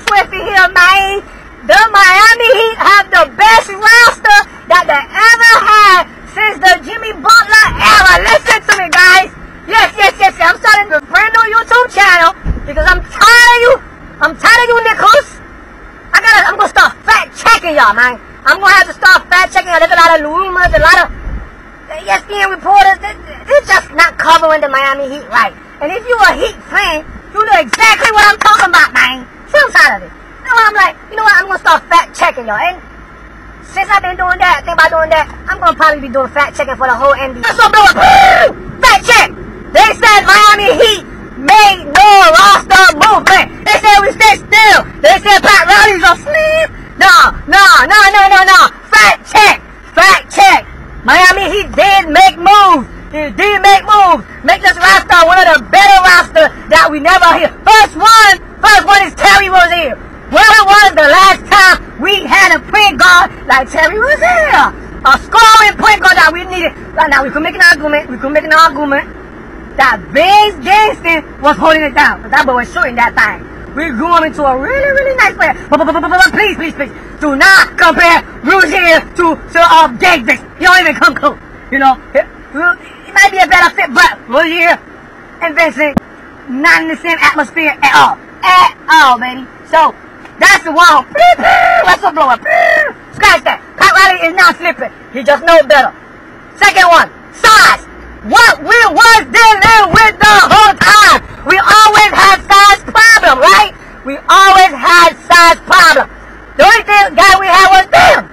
Swift here, man. The Miami Heat have the best roster that they ever had since the Jimmy Butler era. Listen to me, guys. Yes, yes, yes. I'm starting a brand new YouTube channel because I'm tired of you. I'm tired of you, Nichols. I gotta, I'm gonna start fact checking y'all, man. I'm gonna have to start fact checking. There's a lot of rumors, a lot of ESPN reporters. They, they're just not covering the Miami Heat right. And if you're a Heat fan, you know exactly what I'm talking about, man. Some side of it. You know, I'm like, you know what? I'm gonna start fact checking y'all. And since I've been doing that, think about doing that, I'm gonna probably be doing fact checking for the whole NBA. So, fact check. They said Miami Heat made no roster movement. They said we stay still. They said Pat Riley's asleep. No, no, no, no, no, no. Fact check. Fact check. Miami Heat did make moves. He did make moves. Make this roster one of the better rosters that we never hear. First one, first one is Terry was Rozier. When was the last time we had a point guard like Terry Rozier? A scoring point guard that we needed. Right now, we could make an argument. We could make an argument that Vince Jason was holding it down. That boy was shooting that thing. We grew him into a really, really nice player. But, but, but, but, but please, please, please, do not compare Rozier to, to uh, Davis. He don't even come close. You know, he, he might be a better fit, but Rozier and Vincent, not in the same atmosphere at all. At all, baby. So, that's the one. Whistle blower. Scratch that. Pat Riley is not slipping. He just knows better. Second one, size. What we was dealing with the whole time. We always had size problem, right? We always had size problem. The only thing guy we had was them.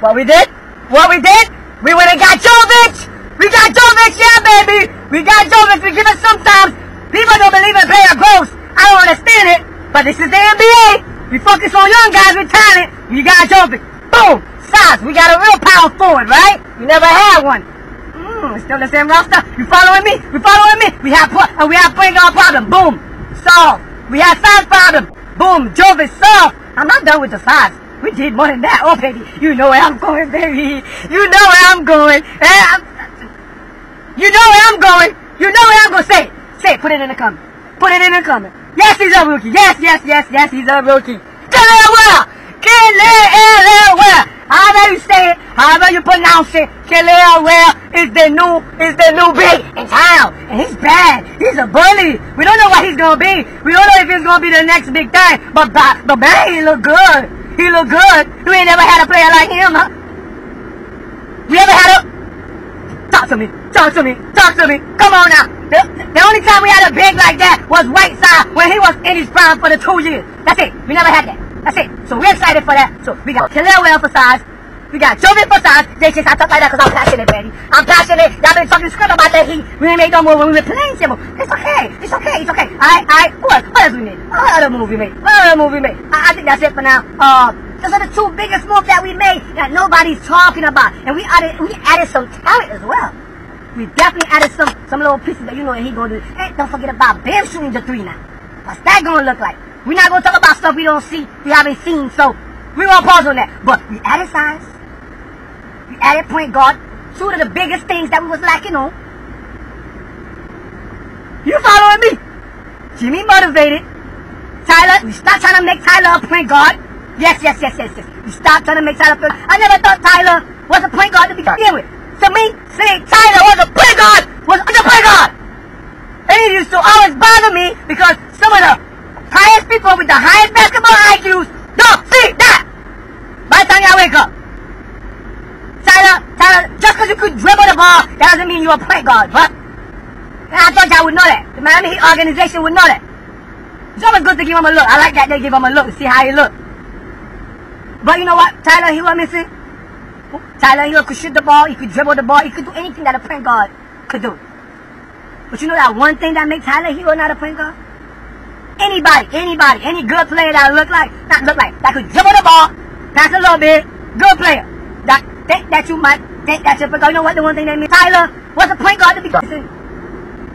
What we did? What we did? We went and got Jovic. We got Jovic, yeah, baby. We got Jovic. We give it sometimes. People don't believe in player growth. I don't understand it, but this is the NBA. We focus on young guys with talent. We got Jovic. Boom. Size. We got a real power forward, right? We never had one. Mm, still the same roster. You following me? You following me? We have uh, we have point guard problem. Boom. Solved. We have size problem. Boom. Jovic solved. I'm not done with the size. We did more than that. already. You know where I'm going, baby. You know where I'm going. You know where I'm going. You know where I'm going. To say it. Say it. Put it in the comment. Put it in the comment. Yes, he's a rookie. Yes, yes, yes, yes, he's a rookie. Kill it. However you say it, however you pronounce it, well is the new is the new big in town. And he's bad. He's a bully. We don't know what he's gonna be. We don't know if he's gonna be the next big thing. But but, but man, he look good. He look good. We ain't never had a player like him, huh? We ever had a Talk to me. Talk to me. Talk to me. Come on now. The, the only time we had a big like that was Whiteside when he was in his prime for the two years. That's it. We never had that. That's it. So we're excited for that. So we got Kel'el for size. We got Jovic for size. JC, I talk like that because I'm passionate, baby. I'm passionate. Y'all been talking script about that heat. We ain't made no move when we were playing simple. It's okay. It's okay. It's okay. Alright, alright. What, what else we made? What other movie made? What other movie made? I, I think that's it for now. Uh, those are the two biggest moves that we made that nobody's talking about. And we added we added some talent as well. We definitely added some some little pieces that you know he gonna do. Hey, don't forget about Bam shooting the three now. What's that gonna look like? We're not gonna talk about stuff we don't see, we haven't seen, so we won't pause on that. But we added size, we added point guard, two of the biggest things that we was lacking on. You following me? Jimmy motivated. Tyler, we stopped trying to make Tyler a point guard. Yes, yes, yes, yes, yes. We stopped trying to make Tyler I never thought Tyler was a point guard to begin with. To me, saying Tyler was a point guard was a point guard. And it used to always bother me because some of the highest people with the highest basketball IQs don't see that. By the time y'all wake up. Tyler, Tyler, just because you could dribble the ball, that doesn't mean you're a point guard, but I thought y'all would know that. The Miami Heat organization would know that. It's always good to give him a look. I like that they give him a look to see how he look. But you know what? Tyler, he was missing. Tyler Hill could shoot the ball, he could dribble the ball, he could do anything that a point guard could do. But you know that one thing that makes Tyler Hill not a point guard? Anybody, anybody, any good player that look like, not look like, that could dribble the ball, pass a little bit, good player. That think that you might think that's your point guard. You know what the one thing that makes Tyler was a point guard to be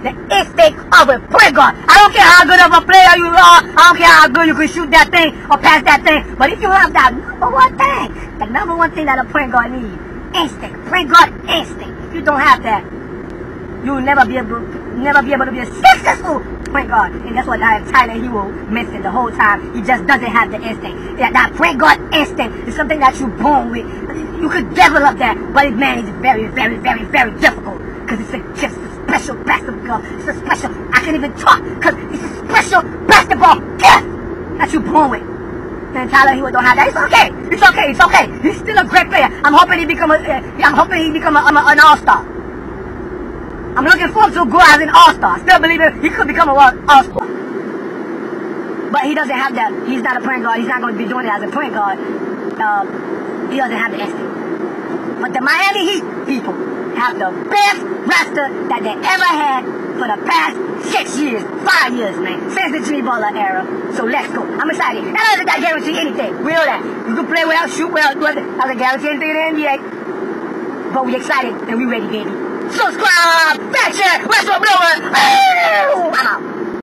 the instinct of a point guard. I don't care how good of a player you are. I don't care how good you can shoot that thing or pass that thing. But if you have that number one thing, the number one thing that a point guard needs, instinct. Point guard instinct. If you don't have that, you'll never be able, never be able to be a successful point guard. And that's what Tyler Herro it the whole time. He just doesn't have the instinct. That, that point guard instinct is something that you're born with. You could develop that, but it, man, it's very, very, very, very difficult. Because it's a, just a special basketball. It's a special, I can't even talk, because it's a special basketball gift that you're born with. And Tyler Herro don't have that. It's okay. It's okay. It's okay. He's still a great player. I'm hoping he become a. Uh, I'm hoping he become a, an all-star. I'm looking forward to go as an all-star. Still believing he could become a all-star. But he doesn't have that. He's not a point guard. He's not going to be doing it as a point guard. Uh, he doesn't have the instinct. But the Miami Heat people have the best roster that they ever had for the past six years, five years, man, since the Jimmy Butler era. So let's go. I'm excited. That doesn't that guarantee anything. We know that. You can play well, shoot well, but that doesn't guarantee anything in the NBA. But we excited and we ready, baby. Subscribe, back Westbrook Blower. I'm out.